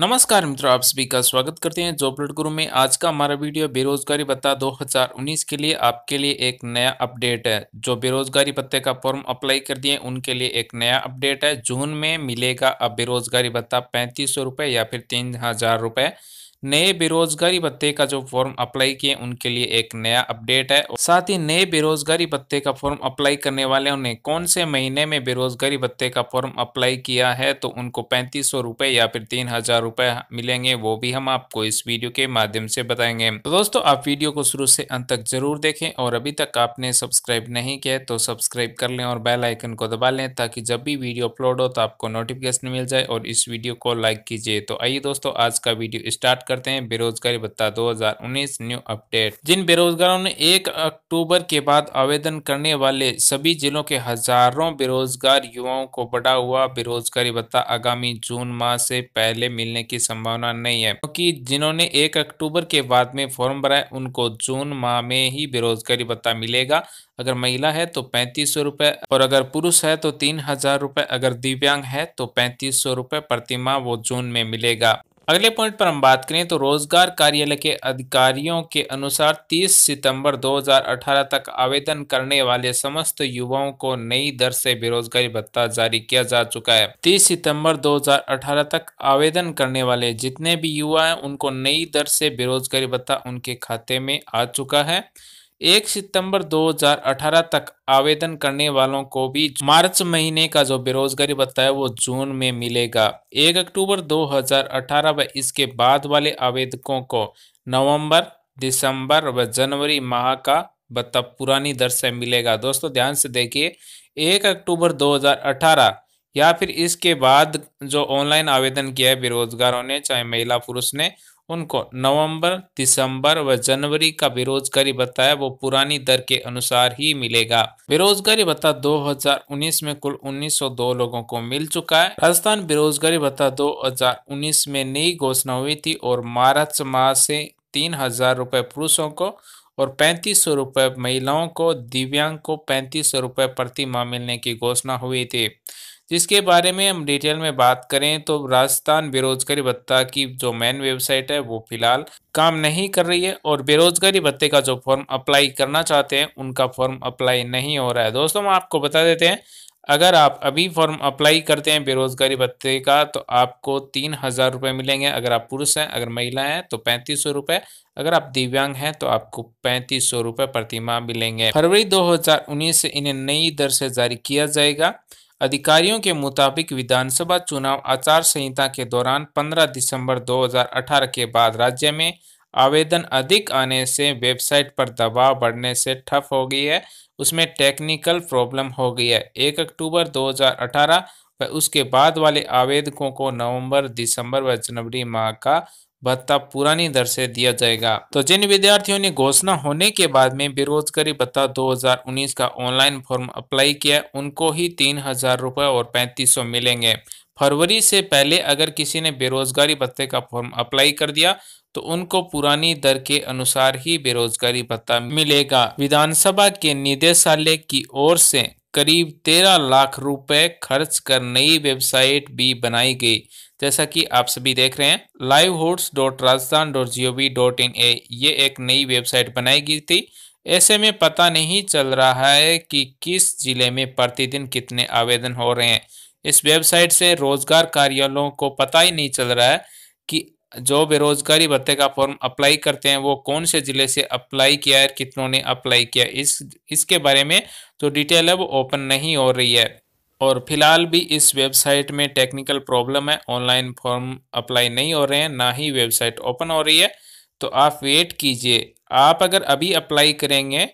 नमस्कार मित्रों, आप सभी का स्वागत करते हैं जॉब लॉट गुरु में। आज का हमारा वीडियो बेरोजगारी भत्ता 2019 के लिए आपके लिए एक नया अपडेट है। जो बेरोजगारी भत्ते का फॉर्म अप्लाई कर दिए, उनके लिए एक नया अपडेट है। जून में मिलेगा अब बेरोजगारी भत्ता पैंतीस सौ रुपये या फिर तीन हज़ार रुपये नए बेरोजगारी भत्ते का जो फॉर्म अप्लाई किए, उनके लिए एक नया अपडेट है। साथ ही नए बेरोजगारी भत्ते का फॉर्म अप्लाई करने वाले ने कौन से महीने में बेरोजगारी भत्ते का फॉर्म अप्लाई किया है तो उनको पैंतीस सौ रुपए या फिर तीन हज़ार रुपए मिलेंगे, वो भी हम आपको इस वीडियो के माध्यम से बताएँगे। तो दोस्तों, आप वीडियो को शुरू से अंत तक ज़रूर देखें और अभी तक आपने सब्सक्राइब नहीं किया तो सब्सक्राइब कर लें और बेल आइकन को दबा लें, ताकि जब भी वीडियो अपलोड हो तो आपको नोटिफिकेशन मिल जाए और इस वीडियो को लाइक कीजिए। तो आइए दोस्तों, आज का वीडियो स्टार्ट करते हैं बेरोजगारी भत्ता 2019 न्यू अपडेट जिन बेरोजगारों ने एक अक्टूबर के बाद आवेदन करने वाले सभी जिलों के हज़ारों बेरोजगार युवाओं को बढ़ा हुआ बेरोजगारी भत्ता आगामी जून माह से पहले मिलने की संभावना नहीं है, क्योंकि जिन्होंने एक अक्टूबर के बाद में फॉर्म भरा उनको जून माह में ही बेरोजगारी भत्ता मिलेगा। अगर महिला है तो पैंतीस सौ रुपए, और अगर पुरुष है तो तीन हज़ार रुपए, अगर दिव्यांग है तो पैंतीस सौ रुपए प्रतिमा वो जून में मिलेगा। अगले पॉइंट पर हम बात करें तो रोज़गार कार्यालय के अधिकारियों के अनुसार 30 सितंबर 2018 तक आवेदन करने वाले समस्त युवाओं को नई दर से बेरोजगारी भत्ता जारी किया जा चुका है। 30 सितंबर 2018 तक आवेदन करने वाले जितने भी युवा हैं, उनको नई दर से बेरोजगारी भत्ता उनके खाते में आ चुका है। एक सितंबर 2018 तक आवेदन करने वालों को भी मार्च महीने का जो बेरोजगारी भत्ता है वो जून में मिलेगा। एक अक्टूबर 2018 व इसके बाद वाले आवेदकों को नवंबर, दिसंबर व जनवरी माह का भत्ता पुरानी दर से मिलेगा। दोस्तों ध्यान से देखिए एक अक्टूबर 2018 या फिर इसके बाद जो ऑनलाइन आवेदन किया है बेरोजगारों ने चाहे महिला पुरुष ने उनको नवंबर, दिसंबर व जनवरी का बेरोजगारी भत्ता है वो पुरानी दर के अनुसार ही मिलेगा। बेरोजगारी भत्ता 2019 में कुल 1902 लोगों को मिल चुका है। राजस्थान बेरोजगारी भत्ता 2019 में नई घोषणा हुई थी और मार्च माह से तीन हज़ार रुपये पुरुषों को और पैंतीस सौ रुपये महिलाओं को दिव्यांग को पैंतीस सौ रुपये प्रति माह मिलने की घोषणा हुई थी। जिसके बारे में हम डिटेल में बात करें तो राजस्थान बेरोजगारी भत्ता की जो मेन वेबसाइट है, वो फ़िलहाल काम नहीं कर रही है और बेरोजगारी भत्ते का जो फॉर्म अप्लाई करना चाहते हैं, उनका फॉर्म अप्लाई नहीं हो रहा है। दोस्तों, हम आपको बता देते हैं, अगर आप अभी फॉर्म अप्लाई करते हैं बेरोजगारी भत्ते का तो आपको तीन हज़ार रुपये मिलेंगे। अगर आप पुरुष हैं, अगर महिला हैं तो पैंतीस सौ रुपये अगर आप दिव्यांग हैं तो आपको पैंतीस सौ रुपये प्रतिमा मिलेंगे। फरवरी 2019 से इन्हें नई दर से जारी किया जाएगा। अधिकारियों के मुताबिक विधानसभा चुनाव आचार संहिता के दौरान 15 दिसंबर 2018 के बाद राज्य में आवेदन अधिक आने से वेबसाइट पर दबाव बढ़ने से ठप हो गई है। उसमें टेक्निकल प्रॉब्लम हो गई है। एक अक्टूबर 2018 व उसके बाद वाले आवेदकों को नवंबर, दिसंबर व जनवरी माह का भत्ता पुरानी दर से दिया जाएगा। तो जिन विद्यार्थियों ने घोषणा होने के बाद में बेरोजगारी भत्ता 2019 का ऑनलाइन फॉर्म अप्लाई किया उनको ही तीन हज़ार रुपये और पैंतीस सौ मिलेंगे। फरवरी से पहले अगर किसी ने बेरोजगारी भत्ते का फॉर्म अप्लाई कर दिया तो उनको पुरानी दर के अनुसार ही बेरोजगारी भत्ता मिलेगा। विधानसभा के निदेशालय की ओर से करीब तेरह लाख रुपए खर्च कर नई वेबसाइट भी बनाई गई। जैसा कि आप सभी देख रहे हैं live होट्स dot Rajasthan dot G O V dot in ए, ये एक नई वेबसाइट बनाई गई थी। ऐसे में पता नहीं चल रहा है कि किस ज़िले में प्रतिदिन कितने आवेदन हो रहे हैं। इस वेबसाइट से रोज़गार कार्यालयों को पता ही नहीं चल रहा है कि जो बेरोजगारी भत्ते का फॉर्म अप्लाई करते हैं, वो कौन से ज़िले से अप्लाई किया है कितनों ने अप्लाई किया इस, इसके बारे में जो डिटेल है वो ओपन नहीं हो रही है। और फ़िलहाल भी इस वेबसाइट में टेक्निकल प्रॉब्लम है, ऑनलाइन फॉर्म अप्लाई नहीं हो रहे हैं, ना ही वेबसाइट ओपन हो रही है। तो आप वेट कीजिए, आप अगर अभी अप्लाई करेंगे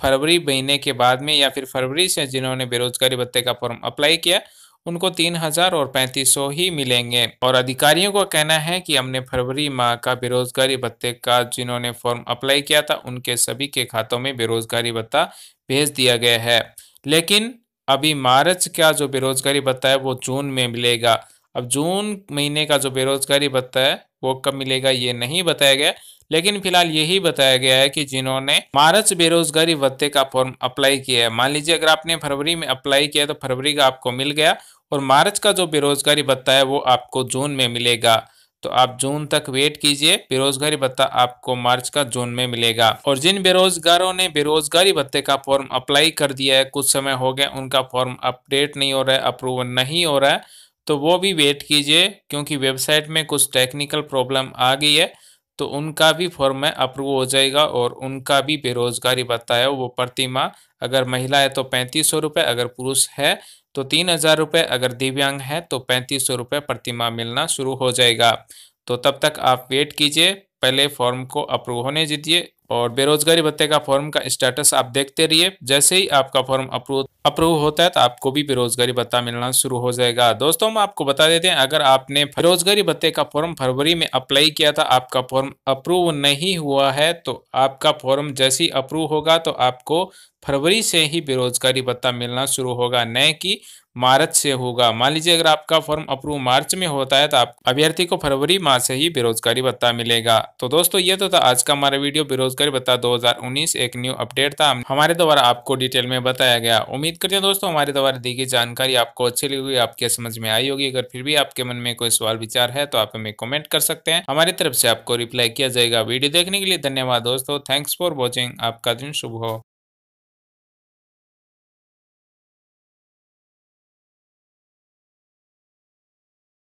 फरवरी महीने के बाद में या फिर फरवरी से जिन्होंने बेरोजगारी भत्ते का फॉर्म अप्लाई किया, उनको तीन हज़ार और पैंतीस सौ ही मिलेंगे। और अधिकारियों का कहना है कि हमने फरवरी माह का बेरोजगारी भत्ते का जिन्होंने फॉर्म अप्लाई किया था, उनके सभी के खातों में बेरोजगारी भत्ता भेज दिया गया है। लेकिन अभी मार्च का जो बेरोजगारी भत्ता है वो जून में मिलेगा। अब जून महीने का जो बेरोजगारी भत्ता है वो कब मिलेगा ये नहीं बताया गया। लेकिन फ़िलहाल यही बताया गया है कि जिन्होंने मार्च बेरोजगारी भत्ते का फॉर्म अप्लाई किया है। मान लीजिए अगर आपने फरवरी में अप्लाई किया तो फरवरी का आपको मिल गया और मार्च का जो बेरोजगारी भत्ता है वो आपको जून में मिलेगा। तो आप जून तक वेट कीजिए, बेरोजगारी भत्ता आपको मार्च का जून में मिलेगा। और जिन बेरोजगारों ने बेरोजगारी भत्ते का फॉर्म अप्लाई कर दिया है, कुछ समय हो गया, उनका फॉर्म अपडेट नहीं हो रहा है अप्रूवल नहीं हो रहा है तो वो भी वेट कीजिए, क्योंकि वेबसाइट में कुछ टेक्निकल प्रॉब्लम आ गई है तो उनका भी फॉर्म में अप्रूव हो जाएगा और उनका भी बेरोजगारी भत्ता है, वो प्रति माह अगर महिला है तो पैंतीस सौ रुपये, अगर पुरुष है तो तीन हज़ार रुपये अगर दिव्यांग है तो पैंतीस सौ रुपये प्रतिमा मिलना शुरू हो जाएगा। तो तब तक आप वेट कीजिए। पहले फॉर्म को अप्रूव होने दीजिए और बेरोजगारी भत्ते का फॉर्म का स्टेटस आप देखते रहिए। जैसे ही आपका फॉर्म अप्रूव अप्रूव होता है तो आपको भी बेरोजगारी भत्ता मिलना शुरू हो जाएगा। दोस्तों, हम आपको बता देते हैं, अगर आपने बेरोजगारी भत्ते का फॉर्म फरवरी में अप्लाई किया था, आपका फॉर्म अप्रूव नहीं हुआ है तो आपका फॉर्म जैसे ही अप्रूव होगा तो आपको फरवरी से ही बेरोजगारी भत्ता मिलना शुरू होगा। न कि मार्च से होगा। मान लीजिए अगर आपका फॉर्म अप्रूव मार्च में होता है तो आप अभ्यर्थी को फरवरी माह से ही बेरोजगारी भत्ता मिलेगा। तो दोस्तों, ये तो था आज का हमारा वीडियो, बेरोजगारी भत्ता 2019 एक न्यू अपडेट था। हमारे द्वारा आपको डिटेल में बताया गया। उम्मीद करते हैं दोस्तों, हमारे द्वारा दी गई जानकारी आपको अच्छी लगी आपके समझ में आई होगी। अगर फिर भी आपके मन में कोई सवाल, विचार है तो आप हमें कॉमेंट कर सकते हैं। हमारी तरफ़ से आपको रिप्लाई किया जाएगा। वीडियो देखने के लिए धन्यवाद दोस्तों। थैंक्स फॉर वॉचिंग आपका दिन शुभ हो।